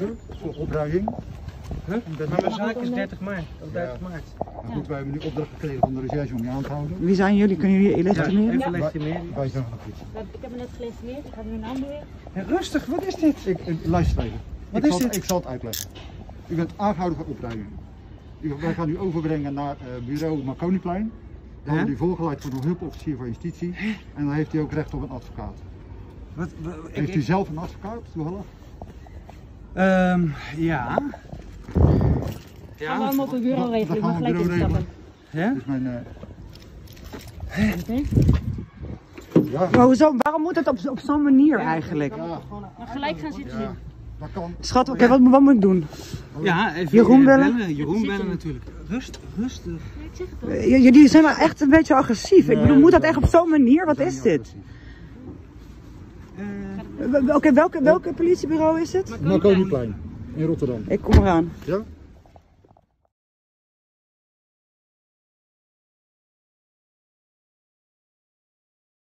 Aangehouden voor. Huh? Dat Maar mijn zaak is 30 maart. Of 30 maart. Maar goed, wij hebben nu opdracht gekregen van de recherche om je aan te houden. Wie zijn jullie? Kunnen jullie legitimeren? Even legitimeren. Wij zijn van de politie. Ik heb hem net gelegitimeerd. Ik ga nu een naam weer. Ja, rustig, wat is dit? Ik, luister even. Wat ik is zal, dit? Ik zal het uitleggen. U bent aangehouden voor opruiming. U, wij gaan u overbrengen naar eh, bureau Marconiplein. Dan Ja? wordt u voorgeleid voor een hulpofficier van justitie. En dan heeft u ook recht op een advocaat. Wat, wat- ik- Heeft u zelf een advocaat toevallig? Ehm, ja. Gaan we allemaal op een bureau Dan regelen. Ik mag gaan we gelijk instappen. Ja? Dus mijn, eh, Oké. ja, Maar hoezo, waarom moet het op, op zo'n manier eigenlijk? ja, Maar gelijk gaan zitten ja, dat kan. Schat, oké, wat, wat moet ik doen? Ja, even Jeroen bellen? Jeroen bellen natuurlijk. Rustig, rustig. Ja, ik zeg het toch. Eh, j- Jullie zijn wel echt een beetje agressief. Ik bedoel, moet dat echt op zo'n manier? Wat is dit? Oké, welke, welke politiebureau is het? Marconiplein in Rotterdam. Ik kom eraan. Ja?